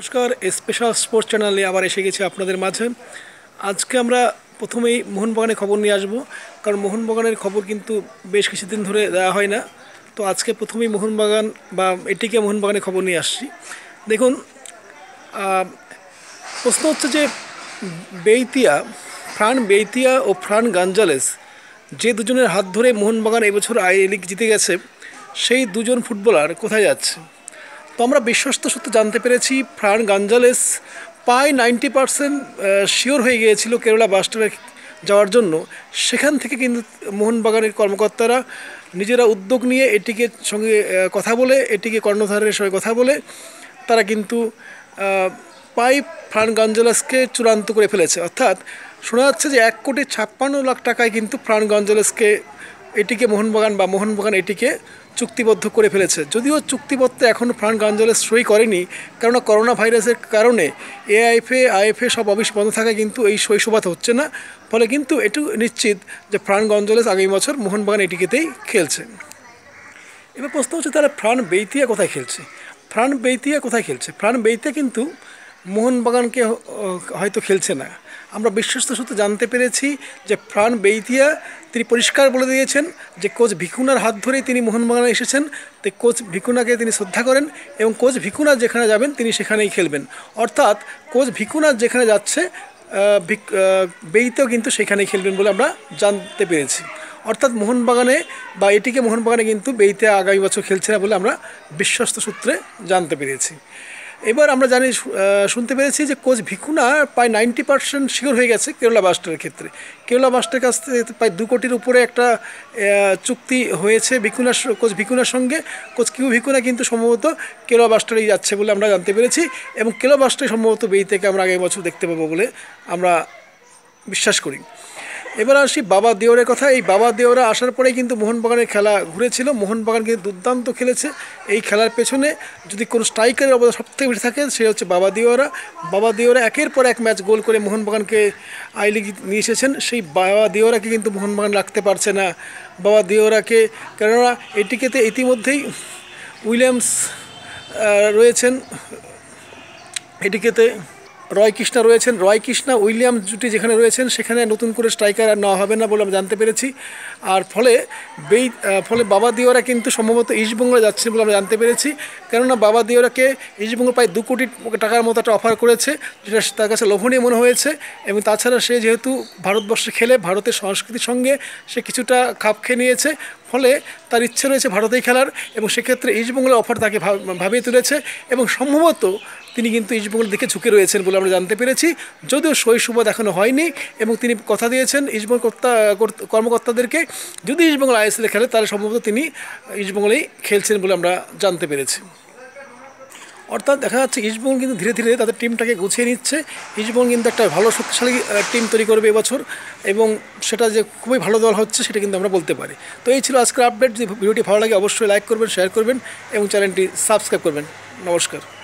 নমস্কার, special sports চ্যানেলে আবার এসে গেছি আপনাদের মাঝে। আজকে আমরা প্রথমেই মোহনবাগানের খবর নিয়ে আসব, কারণ মোহনবাগানের খবর কিন্তু বেশ কিছুদিন ধরে দেওয়া হয় না। তো আজকে প্রথমেই মোহনবাগান বা এটিকে মোহনবাগানের খবর নিয়ে আসছি। দেখুন প্রশ্ন হচ্ছে যে বেইতিয়া, ফ্রান বেইতিয়া ও ফ্রান গাঞ্জালেস যে দুজনের হাত ধরে মোহনবাগান এবছর আই লিগ জিতে গেছে, সেই দুজন ফুটবলার কোথায় যাচ্ছে? তো আমরা বিশ্বস্ত সূত্রে জানতে পেরেছি ফ্রান গাঞ্জালেস প্রায় নাইনটি পারসেন্ট শিওর হয়ে গিয়েছিল কেরালা বাস্টারে যাওয়ার জন্য। সেখান থেকে কিন্তু মোহনবাগানের কর্মকর্তারা নিজেরা উদ্যোগ নিয়ে এটিকে সঙ্গে কথা বলে, এটিকে কর্ণধারের সঙ্গে কথা বলে, তারা কিন্তু পাই ফ্রান গঞ্জালেসকে চূড়ান্ত করে ফেলেছে। অর্থাৎ শোনা যাচ্ছে যে এক কোটি ছাপ্পান্ন লাখ টাকায় কিন্তু ফ্রান গঞ্জালেসকে এটিকে মোহনবাগান বা মোহনবাগান এটিকে চুক্তিবদ্ধ করে ফেলেছে। যদিও চুক্তিবদ্ধ এখনও ফ্রান গঞ্জালেস সই করেনি, কেননা করোনা ভাইরাসের কারণে এআইএফএ, আইএফএ সব অফিস বন্ধ থাকায় কিন্তু এই শৈশবাত হচ্ছে না। ফলে কিন্তু এটু নিশ্চিত যে ফ্রান গঞ্জালেস আগামী বছর মোহনবাগান এটিকেতেই খেলছে। এবার প্রশ্ন হচ্ছে, তাহলে ফ্রান বেইতিয়া কোথায় খেলছে? ফ্রান বেইতিয়া কোথায় খেলছে? ফ্রান বেইতিয়া কিন্তু মোহনবাগানকে হয়তো খেলছে না। আমরা বিশ্বস্ত সূত্রে জানতে পেরেছি যে ফ্রান বেইতিয়া তিনি পরিষ্কার বলে দিয়েছেন যে কোচ ভিকুনার হাত ধরেই তিনি মোহনবাগানে এসেছেন, তো কোচ ভিকুনাকে তিনি শ্রদ্ধা করেন এবং কোচ ভিকুনা যেখানে যাবেন তিনি সেখানেই খেলবেন। অর্থাৎ কোচ ভিকুনা যেখানে যাচ্ছে বেইতেও কিন্তু সেখানেই খেলবেন বলে আমরা জানতে পেরেছি। অর্থাৎ মোহনবাগানে বা এটিকে মোহনবাগানে কিন্তু বেইতে আগামী বছর খেলছে না বলে আমরা বিশ্বস্ত সূত্রে জানতে পেরেছি। এবার আমরা জানি শুনতে পেরেছি যে কোচ ভিকুনা প্রায় নাইনটি পার্সেন্ট শিওর হয়ে গেছে কেরলা বাস্টারের ক্ষেত্রে। কেরলা বাস্টারের কাছ থেকে প্রায় দু কোটির উপরে একটা চুক্তি হয়েছে ভিকুনার কোচ ভিকুনার সঙ্গে। কোচ কিউ ভিকুনা কিন্তু সম্ভবত কেরলা বাস্টারেই যাচ্ছে বলে আমরা জানতে পেরেছি এবং কেরলা বাস্টারে সম্ভবত বেই থেকে আমরা আগামী বছর দেখতে পাবো বলে আমরা বিশ্বাস করি। এবার আসি বাবা দেওরের কথা। এই বাবা দেওরা আসার পরেই কিন্তু মোহনবাগানের খেলা ঘুরেছিল। মোহনবাগান কিন্তু দুর্দান্ত খেলেছে এই খেলার পেছনে। যদি কোনো স্ট্রাইকারের অবদান সবথেকে বেশি থাকে, সে হচ্ছে বাবা দিওরা। বাবা দিওরা একের পর এক ম্যাচ গোল করে মোহনবাগানকে আই লিগ নিয়ে এসেছেন। সেই বাবা দিওরাকে কিন্তু মোহনবাগান রাখতে পারছে না। বাবা দিওরাকে, কেননা এটিকেতে ইতিমধ্যেই উইলিয়ামস রয়েছেন। এটিকেতে রয় কৃষ্ণা রয়েছেন। রয় কৃষ্ণা, উইলিয়াম জুটি যেখানে রয়েছেন, সেখানে নতুন করে স্ট্রাইকার আর নেওয়া হবে না বলে আমরা জানতে পেরেছি। আর ফলে বেই ফলে বাবা দিওরা কিন্তু সম্ভবত ইস্টবেঙ্গলে যাচ্ছে বলে আমরা জানতে পেরেছি। কেননা বাবা দিওরাকে ইস্টবেঙ্গল প্রায় দু কোটি টাকার মতো একটা অফার করেছে, যেটা তার কাছে লোভনীয় মনে হয়েছে। এবং তাছাড়া সে যেহেতু ভারতবর্ষে খেলে, ভারতের সংস্কৃতির সঙ্গে সে কিছুটা খাপ খেয়ে নিয়েছে। ফলে তার ইচ্ছে রয়েছে ভারতেই খেলার এবং সেক্ষেত্রে ইস্টবেঙ্গলের অফার তাকে ভাব- ভাবিয়ে তুলেছে। এবং সম্ভবত তিনি কিন্তু ইস্টবেঙ্গলের দেখে ঝুঁকে রয়েছেন বলে আমরা জানতে পেরেছি। যদিও শৈশব এখনও হয়নি এবং তিনি কথা দিয়েছেন ইস্টবেঙ্গল কর্তা কর্মকর্তাদেরকে। যদি ইস্টবেঙ্গল আইএসএলে খেলে, তাহলে সম্ভবত তিনি ইস্টবেঙ্গলেই খেলছেন বলে আমরা জানতে পেরেছি। অর্থাৎ দেখা যাচ্ছে ইস্টবেঙ্গল কিন্তু ধীরে ধীরে তাদের টিমটাকে গুছিয়ে নিচ্ছে। ইস্টবেঙ্গল কিন্তু একটা ভালো শক্তিশালী টিম তৈরি করবে এবছর এবং সেটা যে খুবই ভালো দল হচ্ছে সেটা কিন্তু আমরা বলতে পারি। তো এই ছিল আজকের আপডেট। যদি ভিডিওটি ভালো লাগে, অবশ্যই লাইক করবেন, শেয়ার করবেন এবং চ্যানেলটি সাবস্ক্রাইব করবেন। নমস্কার।